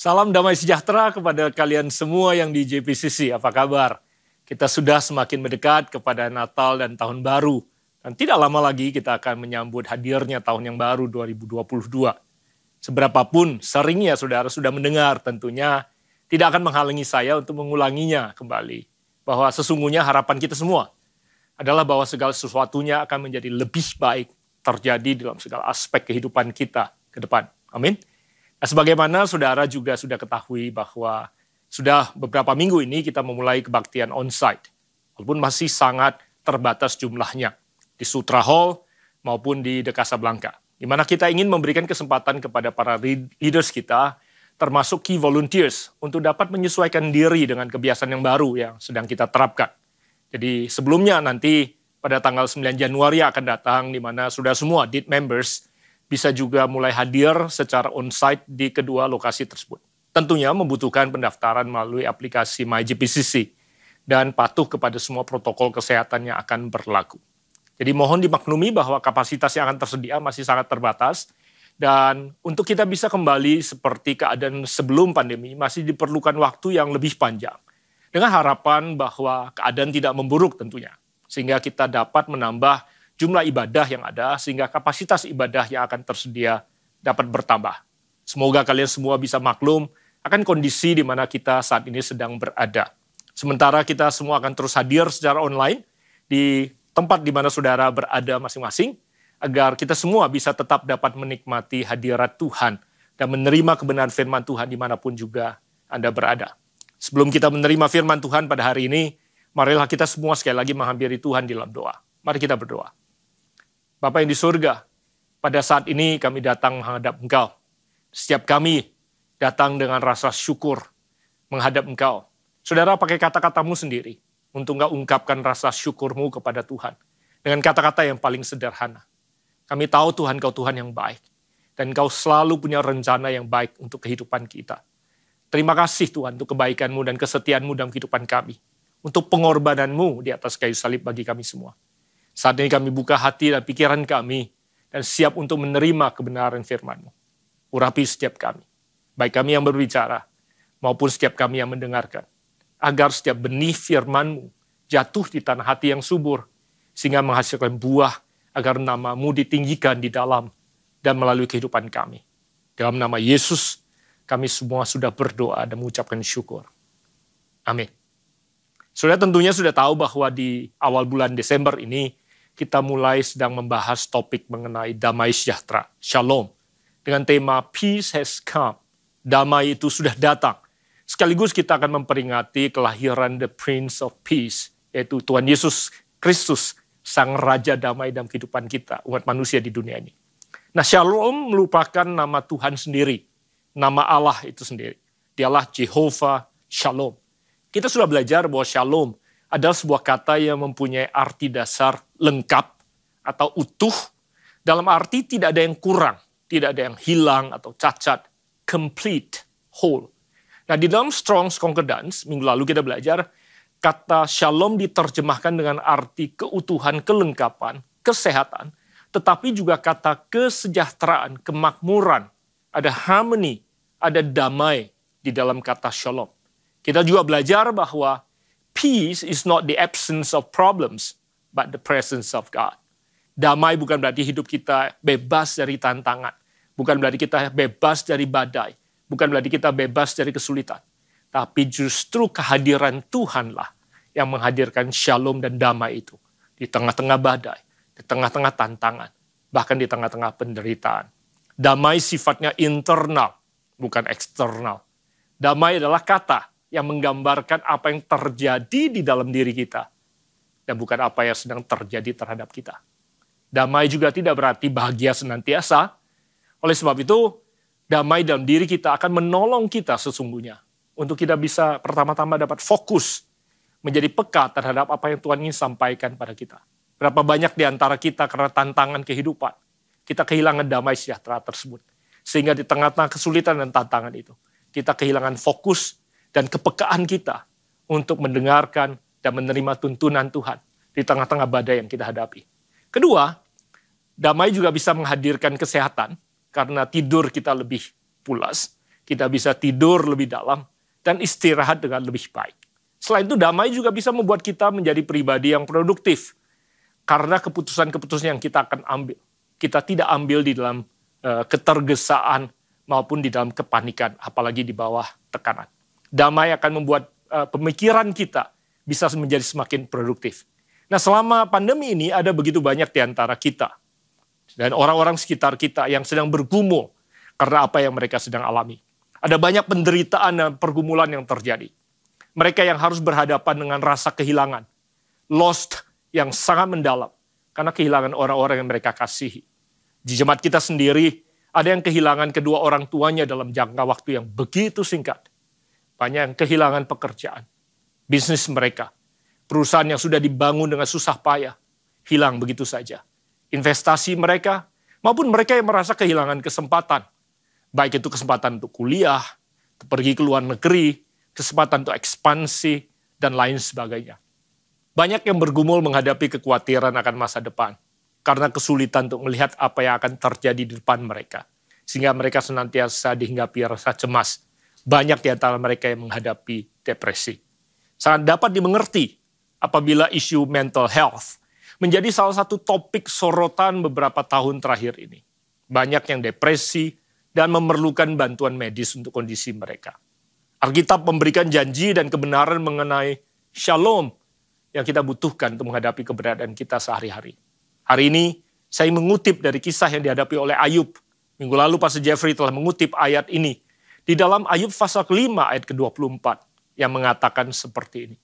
Salam damai sejahtera kepada kalian semua yang di JPCC. Apa kabar? Kita sudah semakin mendekat kepada Natal dan Tahun Baru. Dan tidak lama lagi kita akan menyambut hadirnya tahun yang baru 2022. Seberapapun seringnya saudara sudah mendengar tentunya tidak akan menghalangi saya untuk mengulanginya kembali. Bahwa sesungguhnya harapan kita semua adalah bahwa segala sesuatunya akan menjadi lebih baik terjadi dalam segala aspek kehidupan kita ke depan. Amin. Nah, sebagaimana saudara juga sudah ketahui bahwa sudah beberapa minggu ini kita memulai kebaktian onsite, walaupun masih sangat terbatas jumlahnya di Sutra Hall maupun di The Casablanca, di mana kita ingin memberikan kesempatan kepada para leaders kita, termasuk key volunteers, untuk dapat menyesuaikan diri dengan kebiasaan yang baru yang sedang kita terapkan. Jadi sebelumnya nanti pada tanggal 9 Januari akan datang, di mana sudah semua DIT members bisa juga mulai hadir secara on-site di kedua lokasi tersebut. Tentunya membutuhkan pendaftaran melalui aplikasi MyGPCC dan patuh kepada semua protokol kesehatan yang akan berlaku. Jadi mohon dimaklumi bahwa kapasitas yang akan tersedia masih sangat terbatas dan untuk kita bisa kembali seperti keadaan sebelum pandemi masih diperlukan waktu yang lebih panjang. Dengan harapan bahwa keadaan tidak memburuk tentunya. Sehingga kita dapat menambah jumlah ibadah yang ada sehingga kapasitas ibadah yang akan tersedia dapat bertambah. Semoga kalian semua bisa maklum akan kondisi di mana kita saat ini sedang berada. Sementara kita semua akan terus hadir secara online di tempat di mana saudara berada masing-masing, agar kita semua bisa tetap dapat menikmati hadirat Tuhan dan menerima kebenaran firman Tuhan di mana pun juga Anda berada. Sebelum kita menerima firman Tuhan pada hari ini, marilah kita semua sekali lagi menghampiri Tuhan di dalam doa. Mari kita berdoa. Bapak yang di surga, pada saat ini kami datang menghadap Engkau. Setiap kami datang dengan rasa syukur menghadap Engkau. Saudara pakai kata-katamu sendiri untuk Engkau ungkapkan rasa syukurmu kepada Tuhan. Dengan kata-kata yang paling sederhana. Kami tahu Tuhan kau Tuhan yang baik. Dan Engkau selalu punya rencana yang baik untuk kehidupan kita. Terima kasih Tuhan untuk kebaikanmu dan kesetiaanmu dalam kehidupan kami. Untuk pengorbananmu di atas kayu salib bagi kami semua. Saat ini kami buka hati dan pikiran kami dan siap untuk menerima kebenaran firman-Mu. Urapi setiap kami, baik kami yang berbicara maupun setiap kami yang mendengarkan. Agar setiap benih firman-Mu jatuh di tanah hati yang subur, sehingga menghasilkan buah agar namamu ditinggikan di dalam dan melalui kehidupan kami. Dalam nama Yesus, kami semua sudah berdoa dan mengucapkan syukur. Amin. Sudah tentunya sudah tahu bahwa di awal bulan Desember ini kita mulai sedang membahas topik mengenai damai sejahtera, shalom. Dengan tema Peace has come, damai itu sudah datang. Sekaligus kita akan memperingati kelahiran the Prince of Peace, yaitu Tuhan Yesus Kristus, Sang Raja Damai dalam kehidupan kita, umat manusia di dunia ini. Nah shalom merupakan nama Tuhan sendiri, nama Allah itu sendiri. Dialah Jehovah Shalom. Kita sudah belajar bahwa shalom adalah sebuah kata yang mempunyai arti dasar lengkap atau utuh, dalam arti tidak ada yang kurang, tidak ada yang hilang atau cacat, complete, whole. Nah di dalam Strong's Concordance, minggu lalu kita belajar, kata shalom diterjemahkan dengan arti keutuhan, kelengkapan, kesehatan, tetapi juga kata kesejahteraan, kemakmuran, ada harmony, ada damai di dalam kata shalom. Kita juga belajar bahwa Peace is not the absence of problems, but the presence of God. Damai bukan berarti hidup kita bebas dari tantangan. Bukan berarti kita bebas dari badai. Bukan berarti kita bebas dari kesulitan. Tapi justru kehadiran Tuhanlah yang menghadirkan shalom dan damai itu. Di tengah-tengah badai, di tengah-tengah tantangan, bahkan di tengah-tengah penderitaan. Damai sifatnya internal, bukan eksternal. Damai adalah kata yang menggambarkan apa yang terjadi di dalam diri kita dan bukan apa yang sedang terjadi terhadap kita. Damai juga tidak berarti bahagia senantiasa. Oleh sebab itu, damai dalam diri kita akan menolong kita sesungguhnya untuk kita bisa pertama-tama dapat fokus menjadi peka terhadap apa yang Tuhan ingin sampaikan pada kita. Berapa banyak di antara kita karena tantangan kehidupan, kita kehilangan damai sejahtera tersebut. Sehingga di tengah-tengah kesulitan dan tantangan itu, kita kehilangan fokus dan kepekaan kita untuk mendengarkan dan menerima tuntunan Tuhan di tengah-tengah badai yang kita hadapi. Kedua, damai juga bisa menghadirkan kesehatan karena tidur kita lebih pulas. kita bisa tidur lebih dalam, dan istirahat dengan lebih baik. Selain itu damai juga bisa membuat kita menjadi pribadi yang produktif. Karena keputusan-keputusan yang kita akan ambil. Kita tidak ambil di dalam uh, ketergesaan maupun di dalam kepanikan, apalagi di bawah tekanan. Damai akan membuat uh, pemikiran kita bisa menjadi semakin produktif. Nah selama pandemi ini ada begitu banyak di antara kita dan orang-orang sekitar kita yang sedang bergumul karena apa yang mereka sedang alami. Ada banyak penderitaan dan pergumulan yang terjadi. Mereka yang harus berhadapan dengan rasa kehilangan, lost yang sangat mendalam karena kehilangan orang-orang yang mereka kasihi. Di jemaat kita sendiri, ada yang kehilangan kedua orang tuanya dalam jangka waktu yang begitu singkat. Banyak yang kehilangan pekerjaan, bisnis mereka, perusahaan yang sudah dibangun dengan susah payah, hilang begitu saja. Investasi mereka, maupun mereka yang merasa kehilangan kesempatan. Baik itu kesempatan untuk kuliah, pergi ke luar negeri, kesempatan untuk ekspansi, dan lain sebagainya. Banyak yang bergumul menghadapi kekhawatiran akan masa depan karena kesulitan untuk melihat apa yang akan terjadi di depan mereka. Sehingga mereka senantiasa dihinggapi rasa cemas. Banyak di antara mereka yang menghadapi depresi. Sangat dapat dimengerti apabila isu mental health menjadi salah satu topik sorotan beberapa tahun terakhir ini. Banyak yang depresi dan memerlukan bantuan medis untuk kondisi mereka. Alkitab memberikan janji dan kebenaran mengenai shalom yang kita butuhkan untuk menghadapi keberadaan kita sehari-hari. Hari ini saya mengutip dari kisah yang dihadapi oleh Ayub. Minggu lalu Pastor Jeffrey telah mengutip ayat ini. Di dalam Ayub pasal kelima ayat ke-24 yang mengatakan seperti ini.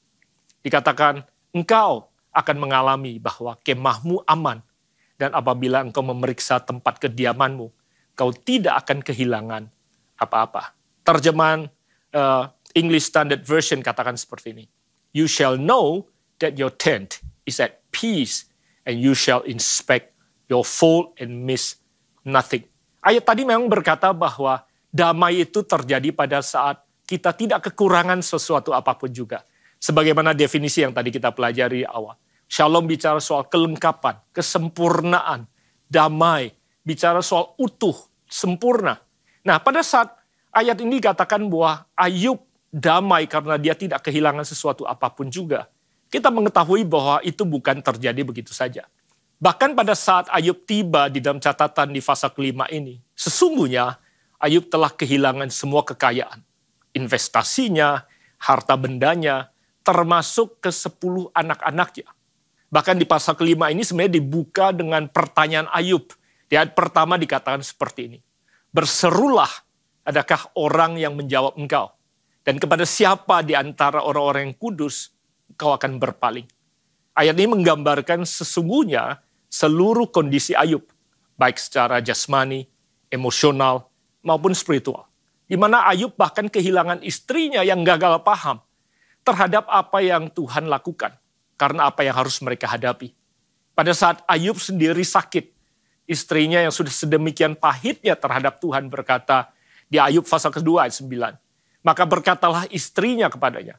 Dikatakan, engkau akan mengalami bahwa kemahmu aman. Dan apabila engkau memeriksa tempat kediamanmu, kau tidak akan kehilangan apa-apa. Terjemahan uh, English Standard Version katakan seperti ini. You shall know that your tent is at peace and you shall inspect your fold and miss nothing. Ayat tadi memang berkata bahwa damai itu terjadi pada saat kita tidak kekurangan sesuatu apa pun juga. Sebagaimana definisi yang tadi kita pelajari awal. Shalom bicara soal kelengkapan, kesempurnaan, damai, bicara soal utuh, sempurna. Nah pada saat ayat ini katakan bahwa Ayub damai karena dia tidak kehilangan sesuatu apa pun juga kita mengetahui bahwa itu bukan terjadi begitu saja. Bahkan pada saat Ayub tiba di dalam catatan di fase kelima ini, sesungguhnya Ayub telah kehilangan semua kekayaan. Investasinya, harta bendanya, termasuk ke sepuluh anak-anaknya. Bahkan di pasal kelima ini sebenarnya dibuka dengan pertanyaan Ayub. Di ayat pertama dikatakan seperti ini. Berserulah, adakah orang yang menjawab engkau? Dan kepada siapa di antara orang-orang yang kudus kau akan berpaling. Ayat ini menggambarkan sesungguhnya seluruh kondisi Ayub, baik secara jasmani, emosional, maupun spiritual. Di mana Ayub bahkan kehilangan istrinya yang gagal paham terhadap apa yang Tuhan lakukan, karena apa yang harus mereka hadapi. Pada saat Ayub sendiri sakit, istrinya yang sudah sedemikian pahitnya terhadap Tuhan berkata, di Ayub pasal kedua ayat 9, maka berkatalah istrinya kepadanya,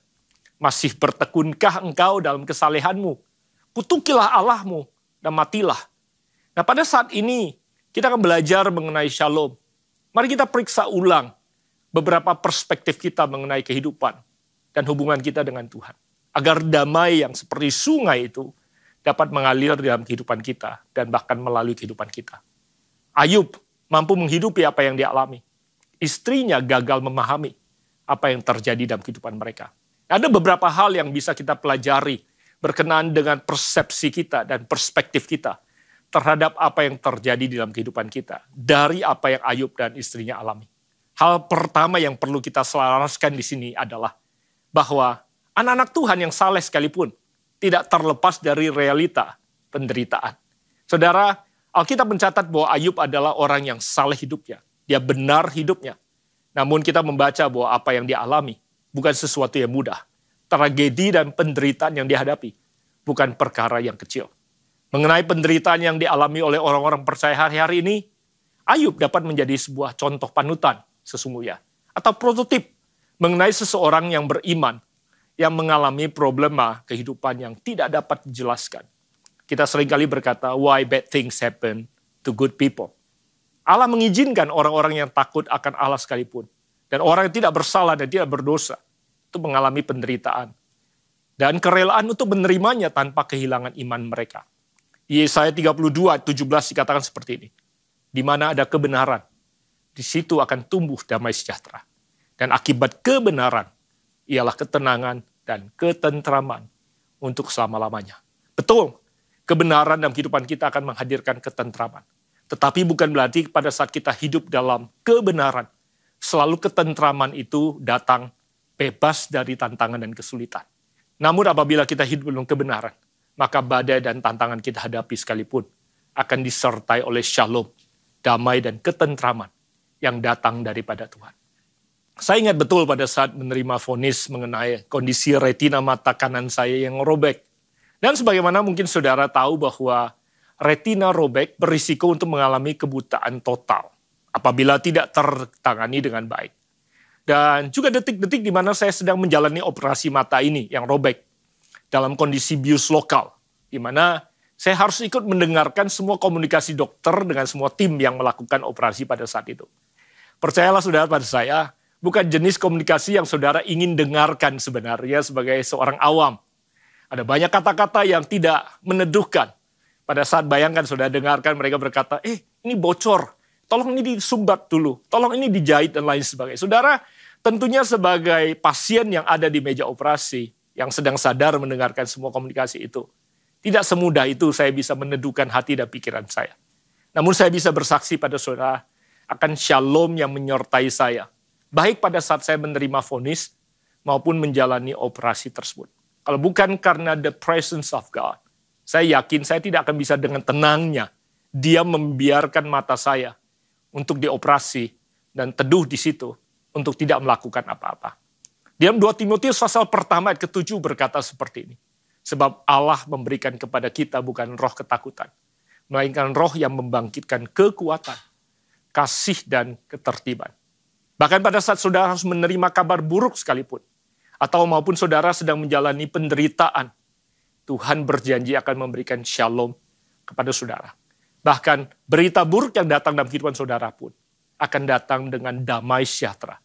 masih bertekunkah engkau dalam kesalehanmu? Kutukilah Allahmu dan matilah. Nah pada saat ini kita akan belajar mengenai shalom. Mari kita periksa ulang beberapa perspektif kita mengenai kehidupan dan hubungan kita dengan Tuhan. Agar damai yang seperti sungai itu dapat mengalir dalam kehidupan kita dan bahkan melalui kehidupan kita. Ayub mampu menghidupi apa yang dialami. Istrinya gagal memahami apa yang terjadi dalam kehidupan mereka. Ada beberapa hal yang bisa kita pelajari berkenaan dengan persepsi kita dan perspektif kita terhadap apa yang terjadi di dalam kehidupan kita dari apa yang Ayub dan istrinya alami. Hal pertama yang perlu kita selaraskan di sini adalah bahwa anak-anak Tuhan yang saleh sekalipun tidak terlepas dari realita penderitaan. Saudara, Alkitab mencatat bahwa Ayub adalah orang yang saleh hidupnya. Dia benar hidupnya. Namun kita membaca bahwa apa yang dia alami bukan sesuatu yang mudah. Tragedi dan penderitaan yang dihadapi bukan perkara yang kecil. Mengenai penderitaan yang dialami oleh orang-orang percaya hari-hari ini, Ayub dapat menjadi sebuah contoh panutan sesungguhnya. Atau prototip mengenai seseorang yang beriman yang mengalami problema kehidupan yang tidak dapat dijelaskan. Kita sering kali berkata, why bad things happen to good people. Allah mengizinkan orang-orang yang takut akan Allah sekalipun Dan orang yang tidak bersalah dan tidak berdosa itu mengalami penderitaan. Dan kerelaan untuk menerimanya tanpa kehilangan iman mereka. Yesaya 32, 17 dikatakan seperti ini. Di mana ada kebenaran, di situ akan tumbuh damai sejahtera. Dan akibat kebenaran ialah ketenangan dan ketentraman untuk selama-lamanya. Betul, kebenaran dalam kehidupan kita akan menghadirkan ketentraman. Tetapi bukan berarti pada saat kita hidup dalam kebenaran, selalu ketentraman itu datang bebas dari tantangan dan kesulitan. Namun apabila kita hidup dalam kebenaran, maka badai dan tantangan kita hadapi sekalipun akan disertai oleh shalom, damai dan ketentraman yang datang daripada Tuhan. Saya ingat betul pada saat menerima vonis mengenai kondisi retina mata kanan saya yang robek. Dan sebagaimana mungkin saudara tahu bahwa retina robek berisiko untuk mengalami kebutaan total apabila tidak tertangani dengan baik. Dan juga detik-detik di mana saya sedang menjalani operasi mata ini yang robek dalam kondisi bius lokal, di mana saya harus ikut mendengarkan semua komunikasi dokter dengan semua tim yang melakukan operasi pada saat itu. Percayalah saudara pada saya, bukan jenis komunikasi yang saudara ingin dengarkan sebenarnya sebagai seorang awam. Ada banyak kata-kata yang tidak meneduhkan. Pada saat bayangkan saudara dengarkan mereka berkata, eh ini bocor, tolong ini disumbat dulu, tolong ini dijahit dan lain sebagainya. Saudara tentunya sebagai pasien yang ada di meja operasi, yang sedang sadar mendengarkan semua komunikasi itu. Tidak semudah itu saya bisa meneduhkan hati dan pikiran saya. Namun saya bisa bersaksi pada saudara akan shalom yang menyertai saya. Baik pada saat saya menerima vonis maupun menjalani operasi tersebut. Kalau bukan karena the presence of God, saya yakin saya tidak akan bisa dengan tenangnya dia membiarkan mata saya untuk dioperasi dan teduh di situ untuk tidak melakukan apa-apa. Dalam 2 Timotius pasal pertama ayat ketujuh berkata seperti ini. Sebab Allah memberikan kepada kita bukan roh ketakutan, melainkan roh yang membangkitkan kekuatan, kasih dan ketertiban. Bahkan pada saat saudara harus menerima kabar buruk sekalipun, atau maupun saudara sedang menjalani penderitaan, Tuhan berjanji akan memberikan shalom kepada saudara. Bahkan berita buruk yang datang dalam kehidupan saudara pun akan datang dengan damai sejahtera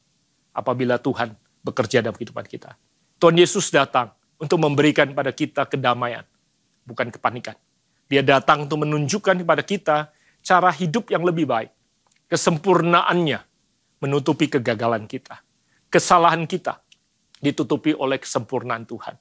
apabila Tuhan bekerja dalam kehidupan kita. Tuhan Yesus datang untuk memberikan pada kita kedamaian, bukan kepanikan. Dia datang untuk menunjukkan kepada kita cara hidup yang lebih baik. Kesempurnaannya menutupi kegagalan kita. Kesalahan kita ditutupi oleh kesempurnaan Tuhan.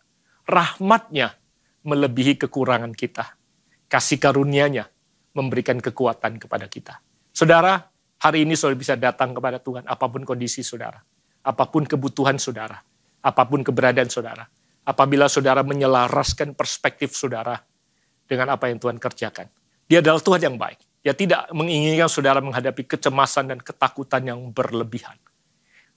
Rahmatnya melebihi kekurangan kita. Kasih karunia-Nya memberikan kekuatan kepada kita. Saudara, hari ini saudara bisa datang kepada Tuhan apa pun kondisi saudara. Apa pun kebutuhan saudara. Apa pun keberadaan saudara. Apabila saudara menyelaraskan perspektif saudara dengan apa yang Tuhan kerjakan. Dia adalah Tuhan yang baik. Dia tidak menginginkan saudara menghadapi kecemasan dan ketakutan yang berlebihan.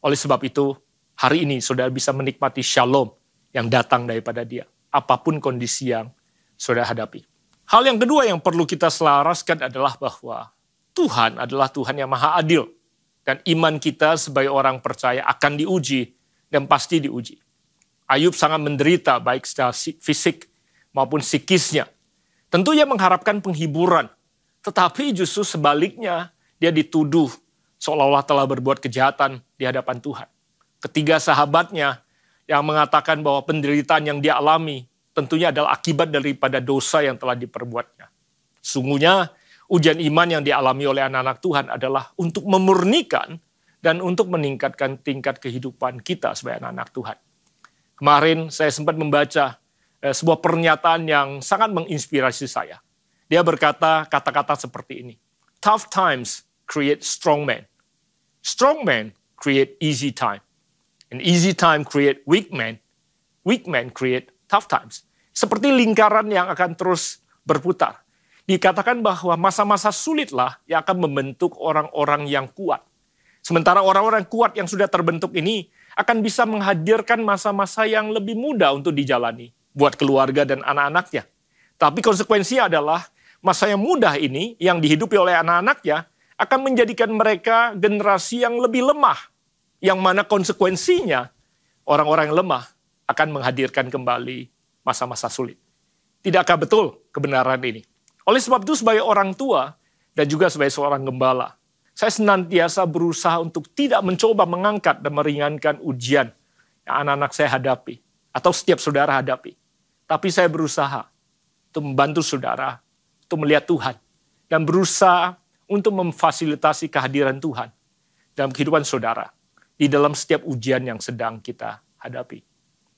Oleh sebab itu, hari ini saudara bisa menikmati shalom yang datang daripada dia. Apa pun kondisi yang saudara hadapi. Hal yang kedua yang perlu kita selaraskan adalah bahwa Tuhan adalah Tuhan yang maha adil. Dan iman kita sebagai orang percaya akan diuji dan pasti diuji. Ayub sangat menderita baik secara fisik maupun psikisnya. Tentu ia mengharapkan penghiburan. Tetapi justru sebaliknya dia dituduh seolah-olah telah berbuat kejahatan di hadapan Tuhan ketiga sahabatnya yang mengatakan bahwa penderitaan yang dia alami tentunya adalah akibat daripada dosa yang telah diperbuatnya. Sungguhnya ujian iman yang dialami oleh anak-anak Tuhan adalah untuk memurnikan dan untuk meningkatkan tingkat kehidupan kita sebagai anak-anak Tuhan. Kemarin saya sempat membaca eh, sebuah pernyataan yang sangat menginspirasi saya. Dia berkata kata-kata seperti ini. Tough times create strong men. Strong men create easy time. An easy time create weak men. Weak men create tough times. Seperti lingkaran yang akan terus berputar. Dikatakan bahwa masa-masa sulitlah yang akan membentuk orang-orang yang kuat. Sementara orang-orang kuat yang sudah terbentuk ini akan bisa menghadirkan masa-masa yang lebih mudah untuk dijalani buat keluarga dan anak-anaknya. Tapi konsekuensinya adalah masa yang mudah ini yang dihidupi oleh anak-anaknya akan menjadikan mereka generasi yang lebih lemah yang mana konsekuensinya orang-orang yang lemah akan menghadirkan kembali masa-masa sulit. Tidakkah betul kebenaran ini? Oleh sebab itu sebagai orang tua dan juga sebagai seorang gembala, Saya senantiasa berusaha untuk tidak mencoba mengangkat dan meringankan ujian yang anak-anak saya hadapi atau setiap saudara hadapi. Tapi saya berusaha untuk membantu saudara untuk melihat Tuhan dan berusaha untuk memfasilitasi kehadiran Tuhan dalam kehidupan saudara di dalam setiap ujian yang sedang kita hadapi.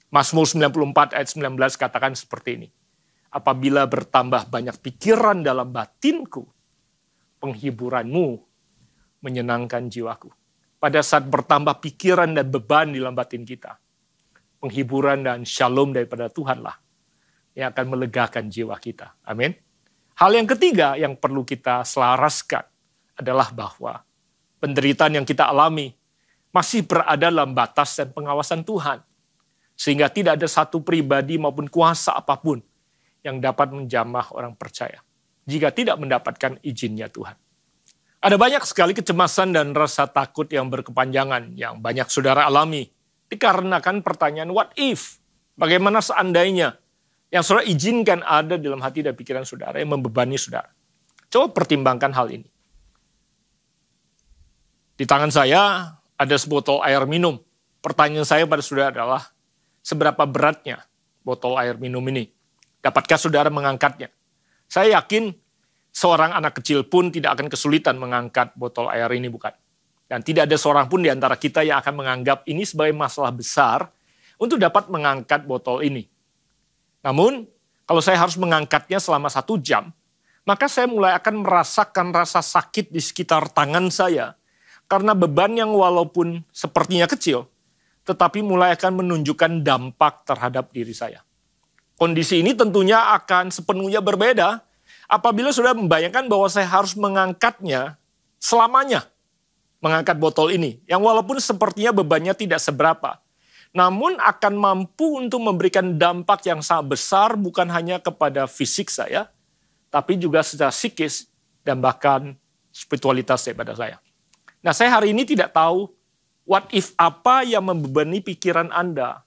Mazmur 94 ayat 19 katakan seperti ini. Apabila bertambah banyak pikiran dalam batinku, penghiburanmu menyenangkan jiwaku. Pada saat bertambah pikiran dan beban di dalam batin kita, penghiburan dan shalom daripada Tuhanlah yang akan melegakan jiwa kita. Amin. Hal yang ketiga yang perlu kita selaraskan adalah bahwa penderitaan yang kita alami masih berada dalam batas dan pengawasan Tuhan. Sehingga tidak ada satu pribadi maupun kuasa apa pun yang dapat menjamah orang percaya jika tidak mendapatkan izinnya Tuhan. Ada banyak sekali kecemasan dan rasa takut yang berkepanjangan yang banyak saudara alami dikarenakan pertanyaan what if? Bagaimana seandainya yang saudara izinkan ada dalam hati dan pikiran saudara yang membebani saudara. Coba pertimbangkan hal ini. Di tangan saya ada sebotol air minum. Pertanyaan saya pada saudara adalah, seberapa beratnya botol air minum ini? Dapatkah saudara mengangkatnya? Saya yakin seorang anak kecil pun tidak akan kesulitan mengangkat botol air ini, bukan? Dan tidak ada seorang pun di antara kita yang akan menganggap ini sebagai masalah besar untuk dapat mengangkat botol ini. Namun, kalau saya harus mengangkatnya selama satu jam, maka saya mulai akan merasakan rasa sakit di sekitar tangan saya karena beban yang walaupun sepertinya kecil, tetapi mulai akan menunjukkan dampak terhadap diri saya. Kondisi ini tentunya akan sepenuhnya berbeda apabila sudah membayangkan bahwa saya harus mengangkatnya selamanya. Mengangkat botol ini, yang walaupun sepertinya bebannya tidak seberapa, namun akan mampu untuk memberikan dampak yang sangat besar bukan hanya kepada fisik saya, tapi juga secara psikis dan bahkan spiritualitas daripada saya. Nah, saya hari ini tidak tahu what if apa yang membebani pikiran Anda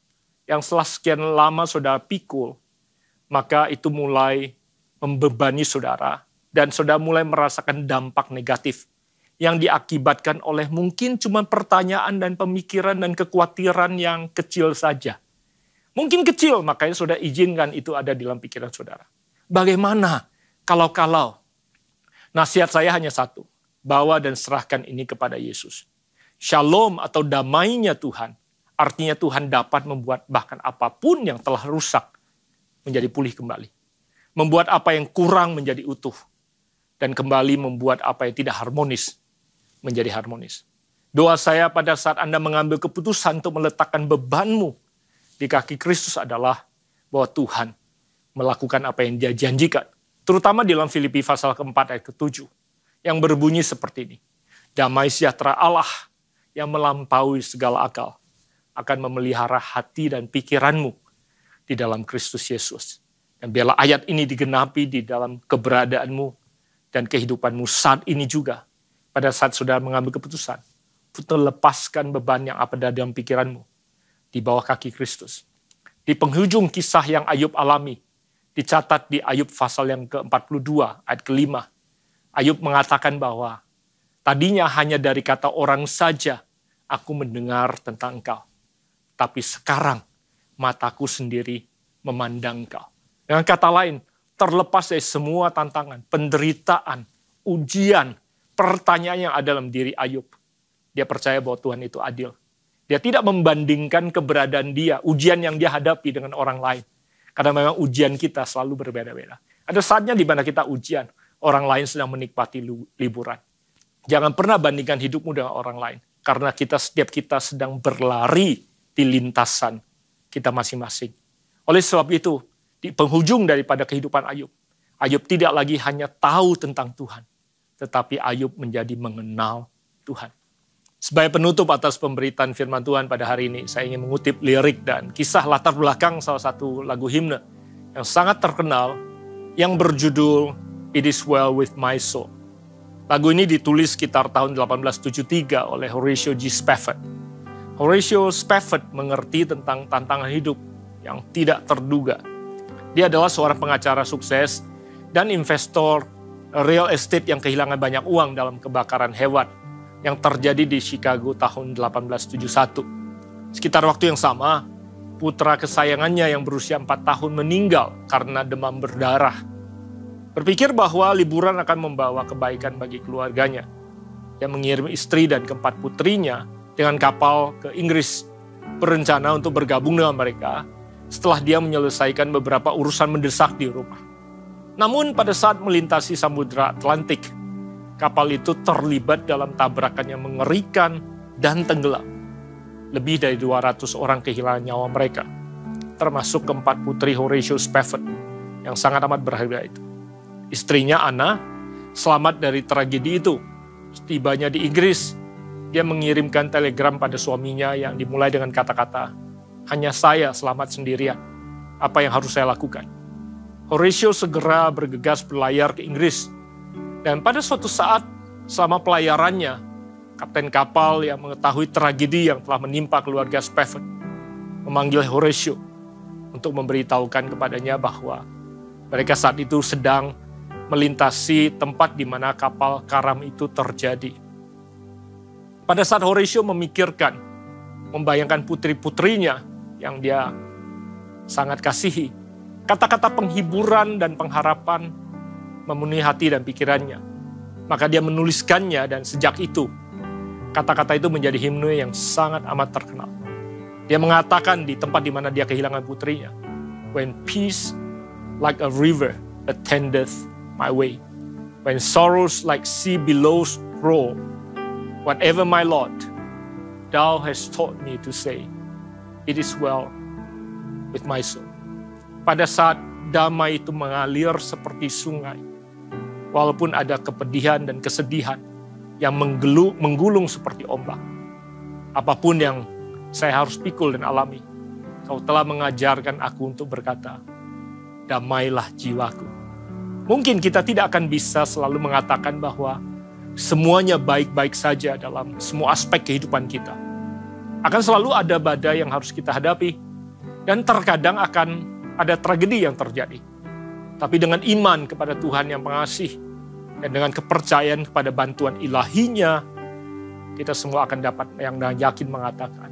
yang setelah sekian lama saudara pikul, maka itu mulai membebani saudara dan saudara mulai merasakan dampak negatif yang diakibatkan oleh mungkin cuma pertanyaan dan pemikiran dan kekhawatiran yang kecil saja. Mungkin kecil, makanya saudara izinkan itu ada di dalam pikiran saudara. Bagaimana kalau-kalau nasihat saya hanya satu, bawa dan serahkan ini kepada Yesus. Shalom atau damainya Tuhan, artinya Tuhan dapat membuat bahkan apa pun yang telah rusak menjadi pulih kembali. Membuat apa yang kurang menjadi utuh. Dan kembali membuat apa yang tidak harmonis menjadi harmonis. Doa saya pada saat Anda mengambil keputusan untuk meletakkan bebanmu di kaki Kristus adalah bahwa Tuhan melakukan apa yang dia janjikan. Terutama di dalam Filipi pasal keempat ayat ketujuh yang berbunyi seperti ini. Damai sejahtera Allah yang melampaui segala akal akan memelihara hati dan pikiranmu di dalam Kristus Yesus. Dan biarlah ayat ini digenapi di dalam keberadaanmu dan kehidupanmu saat ini juga. Pada saat sudah mengambil keputusan. Untuk lepaskan beban yang apa dalam pikiranmu. Di bawah kaki Kristus. Di penghujung kisah yang Ayub alami. Dicatat di Ayub pasal yang ke-42 ayat ke-5 Ayub mengatakan bahwa tadinya hanya dari kata orang saja aku mendengar tentang engkau. Tapi sekarang mataku sendiri memandang engkau. Dengan kata lain, terlepas dari semua tantangan, penderitaan, ujian, pertanyaan yang ada dalam diri Ayub. Dia percaya bahwa Tuhan itu adil. Dia tidak membandingkan keberadaan dia, ujian yang dia hadapi dengan orang lain. Karena memang ujian kita selalu berbeda-beda. Ada saatnya di mana kita ujian orang lain sedang menikmati liburan. Jangan pernah bandingkan hidupmu dengan orang lain. Karena kita setiap kita sedang berlari di lintasan kita masing-masing. Oleh sebab itu, di penghujung daripada kehidupan Ayub, Ayub tidak lagi hanya tahu tentang Tuhan, tetapi Ayub menjadi mengenal Tuhan. Sebagai penutup atas pemberitaan firman Tuhan pada hari ini, saya ingin mengutip lirik dan kisah latar belakang salah satu lagu himne yang sangat terkenal yang berjudul It is well with my soul. Lagu ini ditulis sekitar tahun 1873 oleh Horatio G. Spafford. Horatio Spafford mengerti tentang tantangan hidup yang tidak terduga. Dia adalah seorang pengacara sukses dan investor real estate yang kehilangan banyak uang dalam kebakaran hewan yang terjadi di Chicago tahun 1871. Sekitar waktu yang sama, putra kesayangannya yang berusia 4 tahun meninggal karena demam berdarah. Berpikir bahwa liburan akan membawa kebaikan bagi keluarganya. Dia mengirim istri dan keempat putrinya dengan kapal ke Inggris berencana untuk bergabung dengan mereka setelah dia menyelesaikan beberapa urusan mendesak di rumah. Namun pada saat melintasi Samudra Atlantik, kapal itu terlibat dalam tabrakan yang mengerikan dan tenggelam. Lebih dari 200 orang kehilangan nyawa mereka, termasuk keempat putri Horatio Spafford yang sangat amat berharga itu. Istrinya Anna selamat dari tragedi itu. Setibanya di Inggris, dia mengirimkan telegram pada suaminya yang dimulai dengan kata-kata, hanya saya selamat sendirian. Apa yang harus saya lakukan? Horatio segera bergegas berlayar ke Inggris. Dan pada suatu saat, selama pelayarannya, kapten kapal yang mengetahui tragedi yang telah menimpa keluarga Spafford memanggil Horatio untuk memberitahukan kepadanya bahwa mereka saat itu sedang melintasi tempat di mana kapal karam itu terjadi. Pada saat Horatio memikirkan, membayangkan putri-putrinya yang dia sangat kasihi, Kata-kata penghiburan dan pengharapan memenuhi hati dan pikirannya. Maka dia menuliskannya dan sejak itu kata-kata itu menjadi himne yang sangat amat terkenal. Dia mengatakan di tempat di mana dia kehilangan putrinya, When peace like a river attendeth my way, when sorrows like sea billows roll, whatever my lot, thou hast taught me to say, it is well with my soul pada saat damai itu mengalir seperti sungai. Walaupun ada kepedihan dan kesedihan yang menggelu, menggulung seperti ombak. Apa pun yang saya harus pikul dan alami, kau telah mengajarkan aku untuk berkata, damailah jiwaku. Mungkin kita tidak akan bisa selalu mengatakan bahwa semuanya baik-baik saja dalam semua aspek kehidupan kita. Akan selalu ada badai yang harus kita hadapi, dan terkadang akan ada tragedi yang terjadi. Tapi dengan iman kepada Tuhan yang pengasih dan dengan kepercayaan kepada bantuan ilahinya, kita semua akan dapat yang yakin mengatakan,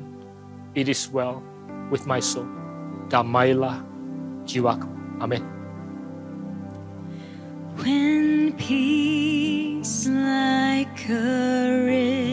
It is well with my soul. Damailah jiwaku. Amin. When peace like a river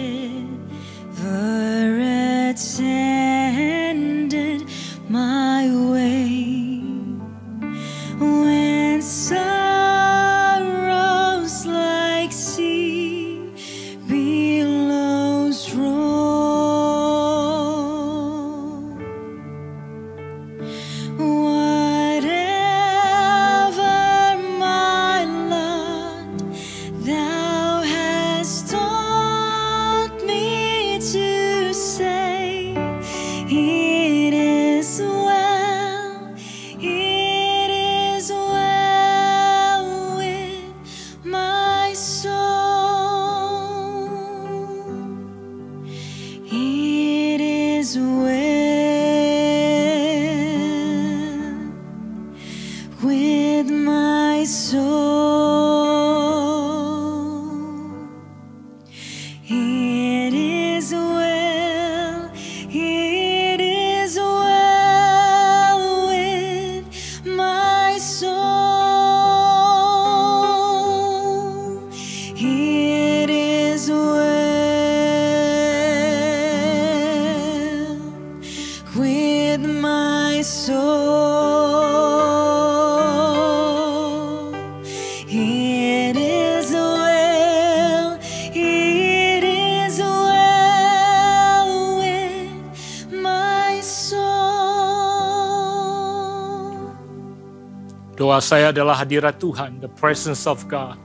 Doa saya adalah hadirat Tuhan, the presence of God.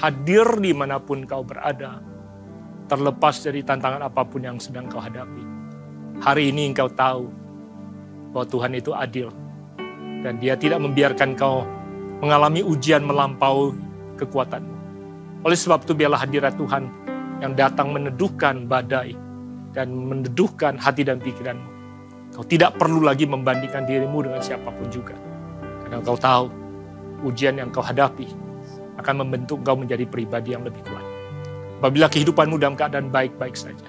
Hadir di mana pun kau berada, terlepas dari tantangan apa pun yang sedang kau hadapi. Hari ini engkau tahu bahwa Tuhan itu adil. Dan dia tidak membiarkan kau mengalami ujian melampaui kekuatanmu. Oleh sebab itu biarlah hadirat Tuhan yang datang meneduhkan badai dan meneduhkan hati dan pikiranmu. Kau tidak perlu lagi membandingkan dirimu dengan siapa pun juga. Karena kau tahu ujian yang kau hadapi akan membentuk kau menjadi pribadi yang lebih kuat. Apabila kehidupanmu dalam keadaan baik-baik saja,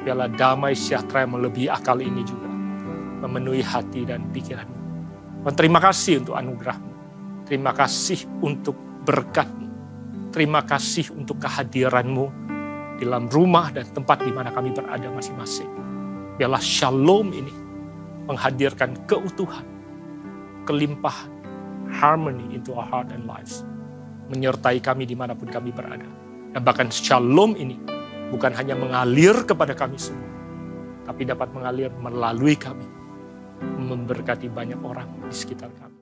biarlah damai sejahtera yang melebihi akal ini juga memenuhi hati dan pikiranmu. Dan terima kasih untuk anugerahmu. Terima kasih untuk berkatmu. Terima kasih untuk kehadiranmu di dalam rumah dan tempat di mana kami berada masing-masing. Biarlah shalom ini menghadirkan keutuhan, kelimpahan, harmony into our heart and lives. Menyertai kami di mana pun kami berada. Dan bahkan shalom ini bukan hanya mengalir kepada kami semua, tapi dapat mengalir melalui kami, memberkati banyak orang di sekitar kami.